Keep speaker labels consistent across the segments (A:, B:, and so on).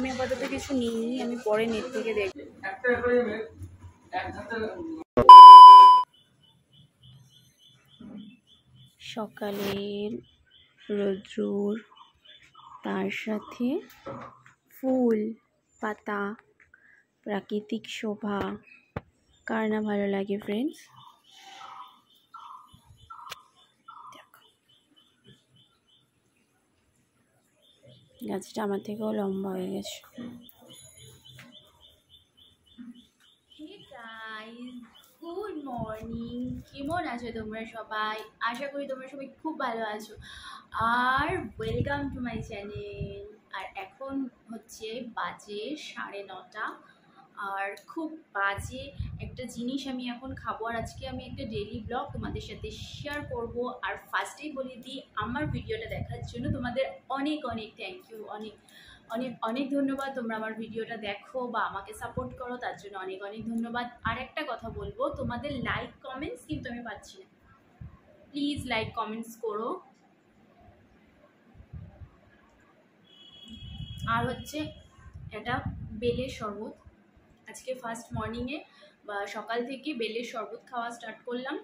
A: আমি আপাতত কিছু নিইনি আমি পরে নেট থেকে দেখব সকালের রোদ্রুর তার সাথে ফুল পাতা প্রাকৃতিক শোভা। কার না ভালো লাগে ফ্রেন্ডস গাছটা আমার থেকেও লম্বা হয়ে গেছে। গুড মর্নিং কেমন আছো তোমরা সবাই? আশা করি তোমরা সবাই খুব ভালো আছো। আর ওয়েলকাম টু মাই চ্যানেল আর এখন হচ্ছে বাজে সাড়ে নটা। আর খুব বাজে একটা জিনিস আমি এখন খাব। আর আজকে আমি একটা ডেলি ব্লগ তোমাদের সাথে শেয়ার করব। আর ফার্স্টেই বলে দিই, আমার ভিডিওটা দেখার জন্য তোমাদের অনেক অনেক থ্যাংক ইউ অনেক অনেক অনেক ধন্যবাদ। তোমরা আমার ভিডিওটা দেখো বা আমাকে সাপোর্ট করো, তার জন্য অনেক অনেক ধন্যবাদ। আর একটা কথা বলব, তোমাদের লাইক কমেন্টস কিন্তু আমি পাচ্ছি না। প্লিজ লাইক কমেন্টস করো। আর হচ্ছে এটা বেলের শরবত। আজকে ফার্স্ট মর্নিংয়ে বা সকাল থেকে বেলের শরবত খাওয়া স্টার্ট করলাম।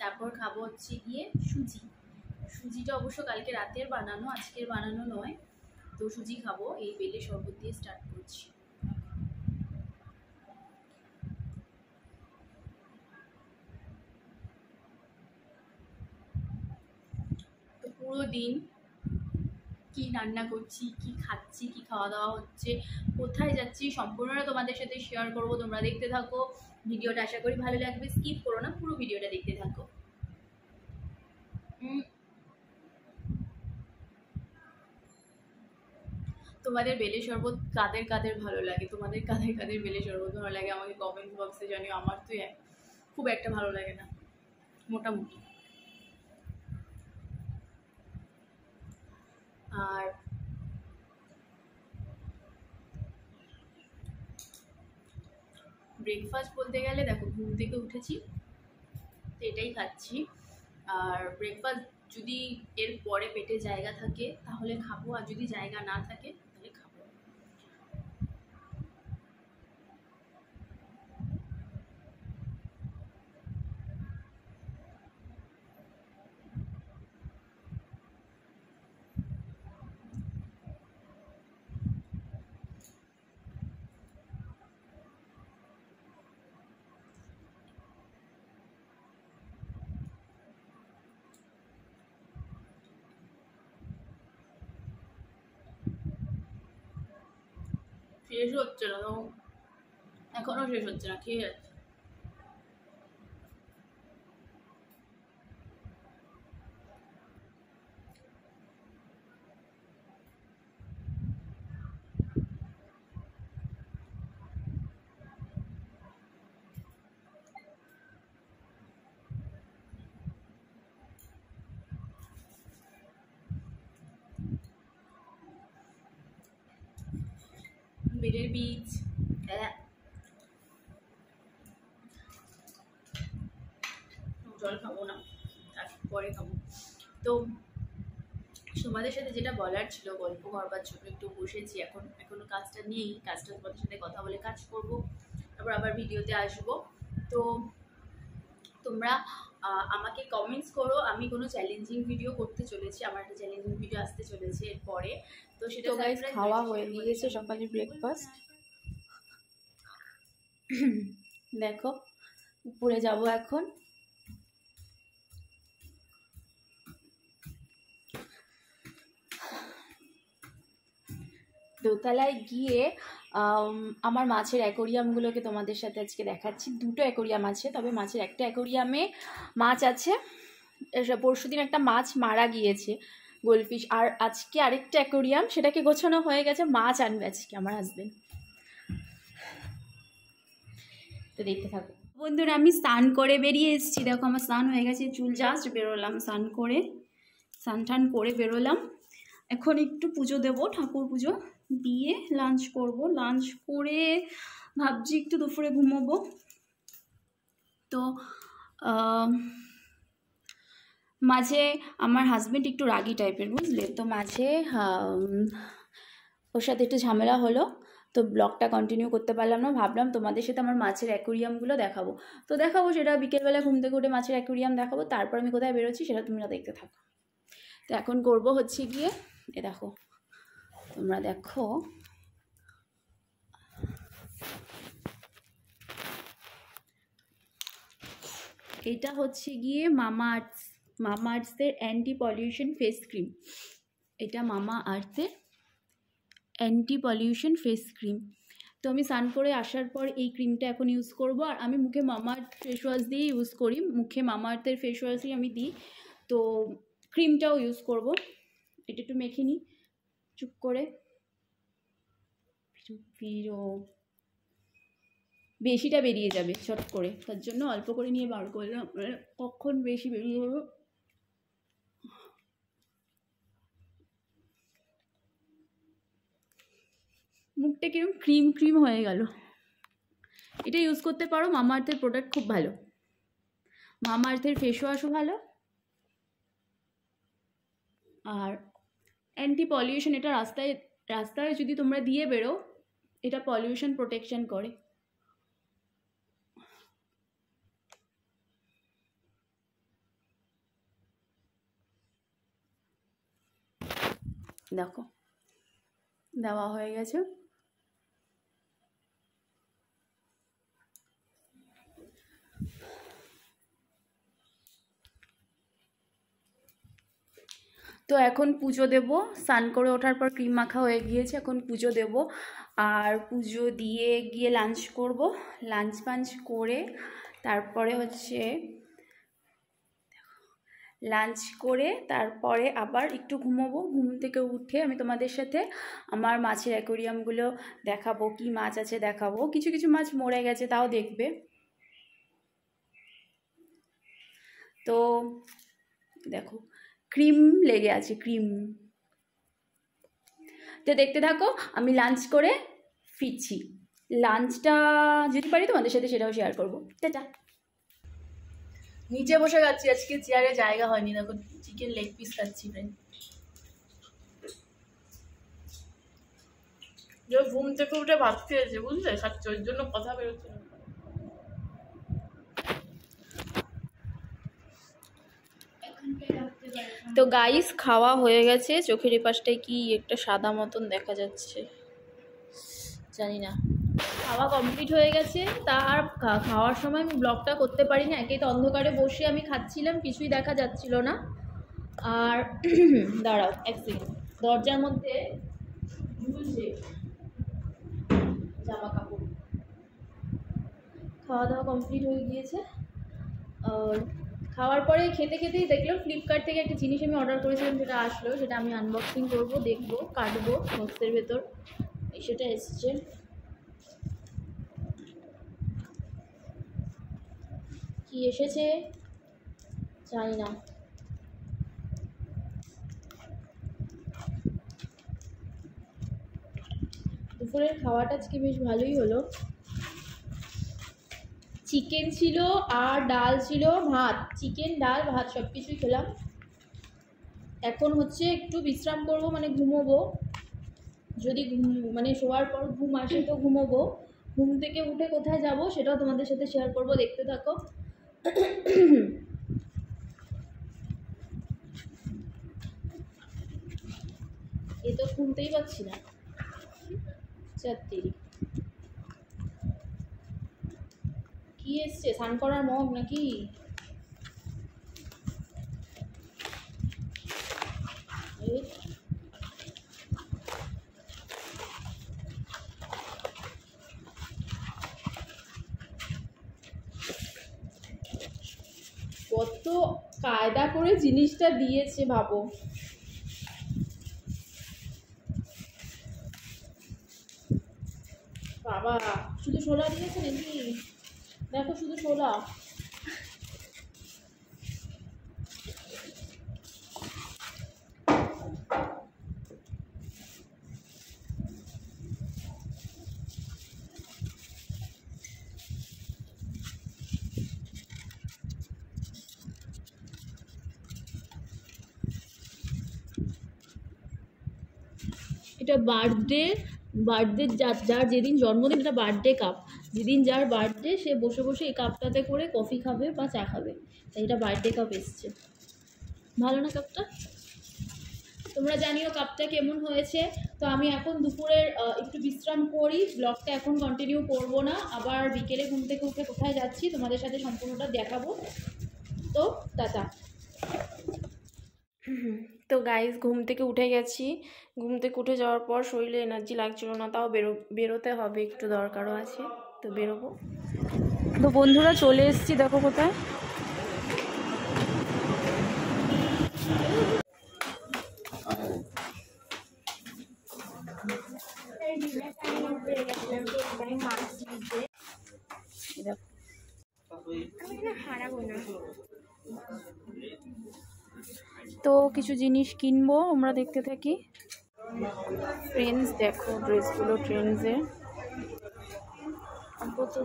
A: তারপর খাব হচ্ছে গিয়ে সুজি। সুজিটা অবশ্য কালকে রাতের বানানো, আজকের বানানো নয়। তো সুজি খাব, এই বেলে শরবত দিয়ে স্টার্ট করছি। পুরো দিন কি রান্না করছি, কি খাচ্ছি, কি খাওয়া দাওয়া হচ্ছে, কোথায় যাচ্ছি সম্পূর্ণটা তোমাদের সাথে শেয়ার করব। তোমরা দেখতে থাকো। ভিডিওটা আশা করি ভালো লাগবে। স্কিপ করো না, পুরো ভিডিওটা দেখতে থাকো। তোমাদের বেলে শরবত কাদের কাদের ভালো লাগে? তোমাদের কাদের কাদের বেলে শরবত ভালো লাগে? আমাকে কমেন্ট বক্সে জানিও। আমার তো খুব একটা ভালো লাগে না। মোটামুটি। আর ব্রেকফাস্ট বলতে গেলে দেখো, ঘুম থেকে উঠেছি, তো এটাই খাচ্ছি। আর ব্রেকফাস্ট যদি এর পরে পেটে জায়গা থাকে, তাহলে খাব, আর যদি জায়গা না থাকে তাহলে খাব না। শেষ হচ্ছে না তখন এখনও শেষ হচ্ছে না খেয়ে যাচ্ছে বেলের বীজ। আহ। জল খাব না পরে খাব। তো তোমাদের সাথে যেটা বলার ছিল গল্প করবার জন্য একটু বসেছি এখন। এখনও কাজটা নেই কাজটা তোমাদের সাথে কথা বলে কাজ করব। তারপর আবার ভিডিওতে আসব। তো তোমরা আমাকে কমেন্টস করো। আমি কোনো চ্যালেঞ্জিং ভিডিও করতে চলেছি আমার একটা চ্যালেঞ্জিং ভিডিও আসতে চলেছে এরপরে তো সেটা
B: খাওয়া হয়ে গিয়েছে। সকালে ব্রেকফাস্ট দেখো উপরে যাব এখন। দোতলায় গিয়ে আমার মাছের অ্যাকোরিয়ামগুলোকে তোমাদের সাথে আজকে দেখাচ্ছি। দুটো অ্যাকোরিয়াম আছে, তবে মাছের একটা অ্যাকোরিয়ামে মাছ আছে। পরশু দিন একটা মাছ মারা গিয়েছে গোলফিশ। আর আজকে আরেকটা অ্যাকোরিয়াম, সেটাকে গোছানো হয়ে গেছে, মাছ আনবে আজকে আমার হাজবেন্ড তো দেখতে থাকো।
A: বন্ধুরা, আমি স্নান করে বেরিয়ে এসেছি। দেখো আমার স্নান হয়ে গেছে, চুল জাস্ট বেরোলাম, স্নান করে স্নান টান করে বেরোলাম। এখন একটু পুজো দেবো, ঠাকুর পুজো। দিয়ে লাঞ্চ করব। লাঞ্চ করে ভাবছি একটু দুপুরে ঘুমোবো। তো মাঝে আমার হাজব্যান্ড একটু রাগি টাইপের বুঝলে? তো মাঝে ওর সাথে একটু ঝামেলা হলো। তো ব্লগটা কন্টিনিউ করতে পারলাম না। ভাবলাম তোমাদের সাথে আমার মাছের অ্যাকোরিয়ামগুলো দেখাবো। তো দেখাবো সেটা, বিকেলবেলা ঘুম থেকে উঠে মাছের অ্যাকোরিয়াম দেখাবো। তারপর আমি কোথায় বেরোচ্ছি সেটা তোমরা দেখতে থাকো। তো এখন করব হচ্ছে গিয়ে, এ দেখো। তোমরা দেখো। এটা হচ্ছে গিয়ে মামা আর্টস, মামা আর্টসের অ্যান্টি পলিউশন ফেস ক্রিম এটা মামা আর্থের অ্যান্টি পলিউশন ফেস ক্রিম তো আমি স্নান করে আসার পর এই ক্রিমটা এখন ইউজ করব। আর আমি মুখে মামা আর্থ ফেস ওয়াশ দিয়ে ইউজ করি। মুখে মামা আর্থের ফেস ওয়াশই আমি দিই। তো ক্রিমটাও ইউজ করব। এটা একটু মেখে নিই। চুপ করে। চুপ ফিরো। বেশিটা বেরিয়ে যাবে চট করে। তার জন্য অল্প করে নিয়ে বার করলাম মানে কখন বেশি বেরিয়ে যাবে? মুখটা কীরকম ক্রিম ক্রিম হয়ে গেল। এটা ইউজ করতে পারো, মামা আর্থের প্রোডাক্ট খুব ভালো। মামা আর্থের ফেস ওয়াশও ভালো। আর অ্যান্টি পলিউশন এটা রাস্তায় রাস্তায় যদি তোমরা দিয়ে বেরো, এটা পলিউশন প্রোটেকশন করে। দেখো, দেওয়া হয়ে গেছে। তো এখন পুজো দেব। স্নান করে ওঠার পর ক্রিম মাখা হয়ে গিয়েছে, এখন পুজো দেব। আর পুজো দিয়ে গিয়ে লাঞ্চ করব। লাঞ্চ ফাঞ্চ করে তারপরে হচ্ছে লাঞ্চ করে তারপরে আবার একটু ঘুমোবো। ঘুম থেকে উঠে আমি তোমাদের সাথে আমার মাছের অ্যাকোরিয়ামগুলো দেখাবো, কি মাছ আছে দেখাবো। কিছু কিছু মাছ মরে গেছে, তাও দেখবে। তো দেখো ক্রিম লেগে আছে ক্রিম। তো দেখতে থাকো আমি লাঞ্চ করে ফিরছি। লাঞ্চটা যদি পারি তোমাদের সাথে সেটাও শেয়ার করব। টাটা।
B: নিচে বসে খাচ্ছি আজকে চেয়ারে জায়গা হয়নি দেখো চিকেন লেগ পিস খাচ্ছি ফ্রেন্ড যে ঘুম থেকে উঠে ভাত খেয়েছে বুঝলে? খাচ্ছে ওই জন্য কথা বেরোচ্ছে না।
A: তো গাইস খাওয়া হয়ে গেছে। চোখের এপাশটায় কি একটা সাদা মতন দেখা যাচ্ছে? জানি না খাওয়া কমপ্লিট হয়ে গেছে। তার খাওয়ার সময় আমি ব্লগটা করতে পারি না একেই তো অন্ধকারে বসে আমি খাচ্ছিলাম, কিছুই দেখা যাচ্ছিল না। আর দাঁড়াও, এক সেকেন্ড দরজার মধ্যে জামা কাপড় খাওয়া দাওয়া কমপ্লিট হয়ে গিয়েছে। আর খাওয়ার পরে খেতে খেতেই দেখলাম ফ্লিপকার্ট থেকে একটা জিনিস আমি অর্ডার করেছিলাম যেটা আসলো, সেটা আমি আনবক্সিং করব, দেখব, কাটবো বক্সের ভেতর। সেটা এসছে। কি এসেছে? জানি না। দুপুরের খাওয়াটা আজকে বেশ ভালোই হলো। চিকেন ছিল আর ডাল ছিল ভাত। চিকেন, ডাল, ভাত সব কিছুই খেলাম। এখন হচ্ছে একটু বিশ্রাম করব মানে ঘুমোবো। যদি মানে শোয়ার পর ঘুম আসে তো ঘুমোবো। ঘুম থেকে উঠে কোথায় যাব সেটাও তোমাদের সাথে শেয়ার করব, দেখতে থাকো। এ তো শুনতেই পাচ্ছি না। চারটি কি এসছে? স্নান করার মগ নাকি? কত কায়দা করে জিনিসটা দিয়েছে ভাবো। বাবা, শুধু ছোলা দিয়েছে নাকি? দেখো শুধু শোলা। এটা বার্থডে বার্থডে যার যার যেদিন জন্মদিন এটা বার্থডে কাপ। যেদিন যার বার্থডে সে বসে বসে এই কাপটাতে করে কফি খাবে বা চা খাবে। তাই এটা বার্থডে কাপ এসছে। ভালো না কাপটা তোমরা জানিও কাপটা কেমন হয়েছে। তো আমি এখন দুপুরের একটু বিশ্রাম করি। ব্লগটা এখন কন্টিনিউ করব না। আবার বিকেলে ঘুম থেকে উঠে কোথায় যাচ্ছি, তোমাদের সাথে সম্পূর্ণটা দেখাবো। তো, টাটা। তো গাইজ ঘুম থেকে উঠে গেছি। ঘুম থেকে উঠে যাওয়ার পর শরীরে এনার্জি লাগছিল না, তাও বেরো, বেরোতে হবে, একটু দরকারও আছে। তো বেরোবো। তো বন্ধুরা চলে এসেছি, দেখো কোথায়। তো কিছু জিনিস কিনবো, আমরা দেখতে থাকি। ট্রেন্ডস দেখো ড্রেসগুলো ট্রেন্ডসের আপাতত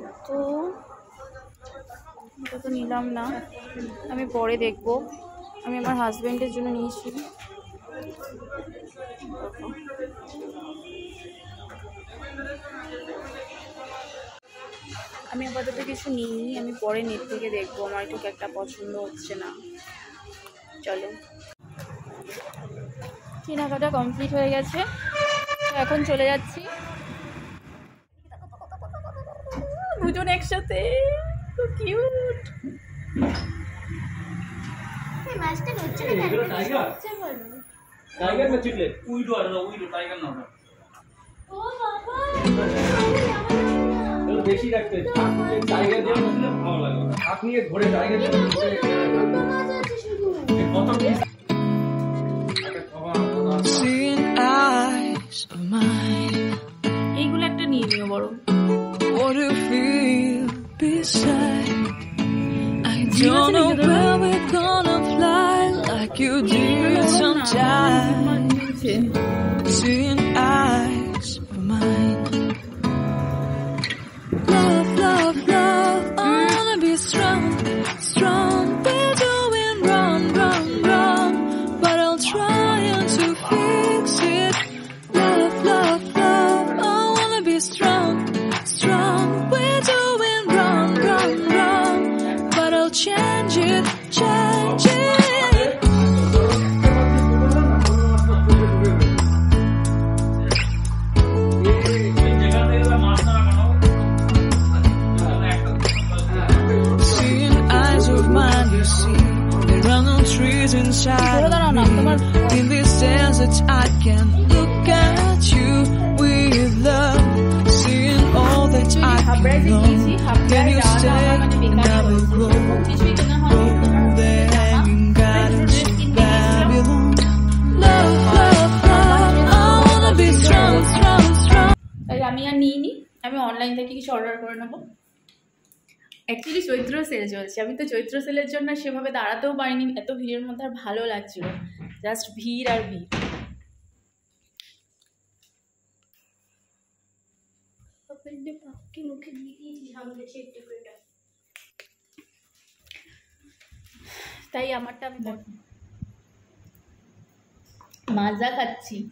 A: এটা তো নিলাম না। আমি পরে দেখব। আমি আমার হাজব্যান্ডের জন্য নিয়েছি। আমি আপাতত কিছু নিইনি। আমি পরে নেট থেকে দেখব। আমার ঠিক একটা পছন্দ হচ্ছে না। চলো। কেনাকাটা কমপ্লিট হয়ে গেছে। এখন চলে যাচ্ছি। দুজন একসাথে? কিউট
C: এগুলো টাইগার টাইগার না উইডো আর উইডো টাইগার না বেশি রাখতে টাইগার দিয়ে ভালো লাগে। হাত নিয়ে টাইগার কত
A: এইগুলো একটা নিয়ে নিও বড়
D: beside? I don't know where we're gonna fly like you did sometimes. change it, change it. Seeing eyes of mine, you see, trees inside
A: me.
D: In this desert, I can
A: হাবড়ায় যে গিয়েছি হাবড়ায় মানে বেকারই হয়েছে. কিছুই কেনা হয়নি. তাই আমি আর নিইনি আমি অনলাইন থেকে কিছু অর্ডার করে নেব অ্যাকচুয়ালি চৈত্র সেল চলছে আমি তো চৈত্র সেলের জন্য সেভাবে দাঁড়াতেও পারিনি এত ভিড়ের মধ্যে আর ভালো লাগছিল জাস্ট ভিড় আর ভিড়। তাই আমারটা আমি বল- মাজা খাচ্ছি।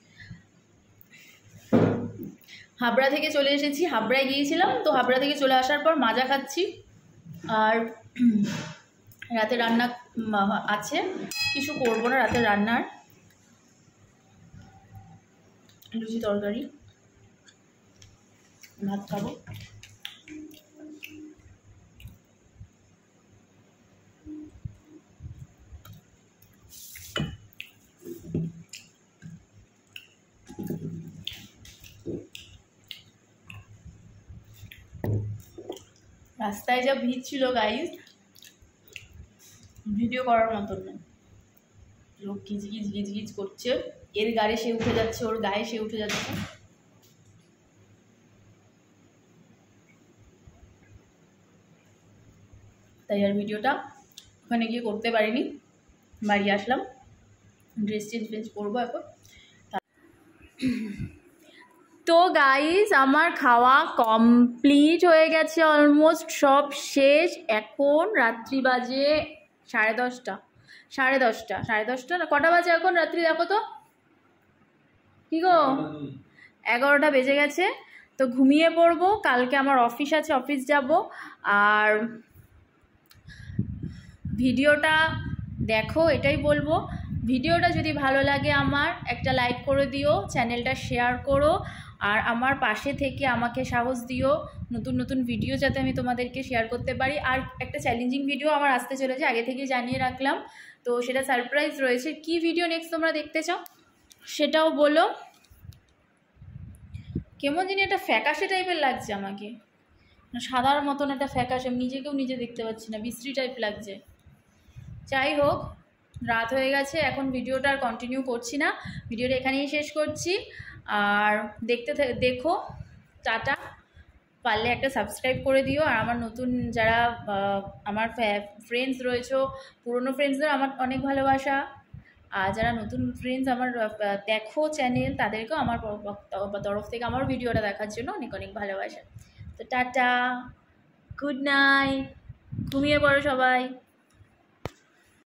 A: হাবড়া থেকে চলে এসেছি, হাবড়ায় গিয়েছিলাম, তো হাবড়া থেকে চলে আসার পর মাজা খাচ্ছি। আর রাতে রান্না আছে। কিছু করব না রাতে রান্নার। লুচি তরকারি। ভাত খাব। রাস্তায় যা ভিড় ছিল গাইজ ভিডিও করার মতন না। লোক গিজ গিজ করছে। এর গাড়ি সে উঠে যাচ্ছে, ওর গায়ে সে উঠে যাচ্ছে। তাই আর ভিডিওটা ওখানে গিয়ে করতে পারিনি। বাড়ি আসলাম। ড্রেস চেঞ্জ ফেঞ্জ করব এখন। তো গাইজ আমার খাওয়া কমপ্লিট হয়ে গেছে অলমোস্ট সব শেষ। এখন রাত্রি বাজে সাড়ে দশটা। সাড়ে দশটা। সাড়ে দশটা কটা বাজে এখন রাত্রি? দেখো তো। কি গো? এগারোটা বেজে গেছে। তো ঘুমিয়ে পড়ব। কালকে আমার অফিস আছে অফিস যাব। আর ভিডিওটা দেখো, এটাই বলব। ভিডিওটা যদি ভালো লাগে আমার, একটা লাইক করে দিও। চ্যানেলটা শেয়ার করো। আর আমার পাশে থেকে আমাকে সাহস দিও, নতুন নতুন ভিডিও যাতে আমি তোমাদেরকে শেয়ার করতে পারি। আর একটা চ্যালেঞ্জিং ভিডিও আমার আসতে চলেছে, আগে থেকে জানিয়ে রাখলাম। তো সেটা সারপ্রাইজ রয়েছে। কি ভিডিও নেক্সট তোমরা দেখতে চাও? সেটাও বলো। কেমন জানি একটা ফ্যাকাশে টাইপের লাগছে আমাকে। না সাদার মতন একটা ফ্যাকাশে, আমি নিজেকেও নিজে দেখতে পাচ্ছি না, বিশ্রী টাইপ লাগছে। যাই হোক, রাত হয়ে গেছে, এখন ভিডিওটা আর কন্টিনিউ করছি না। ভিডিওটা এখানেই শেষ করছি। আর দেখতে দেখো, টাটা। পারলে একটা সাবস্ক্রাইব করে দিও। আর আমার নতুন যারা আমার ফ্রেন্ডস রয়েছে, পুরনো ফ্রেন্ডসদের আমার অনেক ভালোবাসা। আর যারা নতুন ফ্রেন্ডস আমার দেখো চ্যানেল তাদেরকেও আমার তরফ থেকে আমার ভিডিওটা দেখার জন্য অনেক অনেক ভালোবাসা। তো টাটা গুড নাইট ঘুমিয়ে পড়ো সবাই।